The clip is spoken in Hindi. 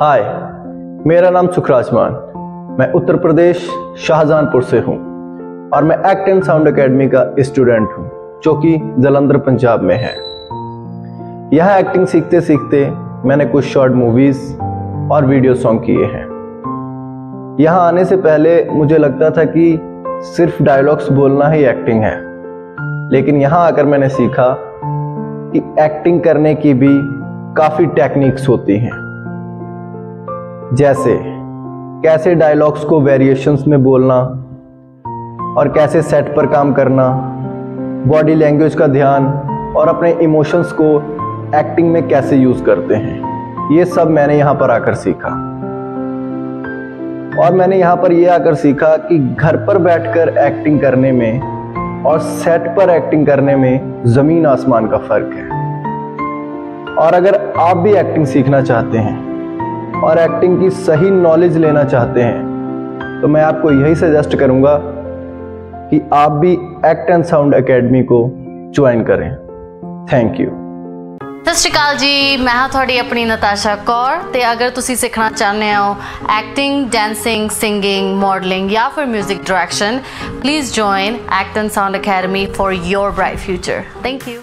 हाय, मेरा नाम सुखराज मान मैं उत्तर प्रदेश शाहजहानपुर से हूँ और मैं एक्ट एंड साउंड एकेडमी का स्टूडेंट हूँ, जो कि जलंधर, पंजाब में है। यहाँ एक्टिंग सीखते सीखते मैंने कुछ शॉर्ट मूवीज़ और वीडियो सॉन्ग किए हैं। यहाँ आने से पहले मुझे लगता था कि सिर्फ़ डायलॉग्स बोलना ही एक्टिंग है। लेकिन यहाँ आकर मैंने सीखा कि एक्टिंग करने की भी काफ़ी टेक्निक्स होती हैं। जैसे कैसे डायलॉग्स को वेरिएशंस में बोलना और कैसे सेट पर काम करना बॉडी लैंग्वेज का ध्यान और अपने इमोशंस को एक्टिंग में कैसे यूज़ करते हैं, ये सब मैंने यहाँ पर आकर सीखा। और मैंने यहाँ पर ये आकर सीखा कि घर पर बैठकर एक्टिंग करने में और सेट पर एक्टिंग करने में ज़मीन आसमान का फ़र्क है। और अगर आप भी एक्टिंग सीखना चाहते हैं और एक्टिंग की सही नॉलेज लेना चाहते हैं तो मैं आपको यही सजेस्ट करूँगा कि आप भी एक्ट एंड साउंड एकेडमी को ज्वाइन करें थैंक यू ਸਤਿ ਸ਼੍ਰੀ ਅਕਾਲ ਜੀ ਮੈਂ ਹਾਂ ਤੁਹਾਡੀ ਆਪਣੀ ਨਤਾਸ਼ਾ ਕੌਰ ਤੇ ਅਗਰ ਤੁਸੀਂ ਸਿੱਖਣਾ ਚਾਹੁੰਦੇ ਹੋ ਐਕਟਿੰਗ ਡਾਂਸਿੰਗ ਸਿੰਗਿੰਗ ਮਾਡਲਿੰਗ ਜਾਂ ਫਿਰ 뮤직 direction please join Act and Sound Academy for your bright future thank you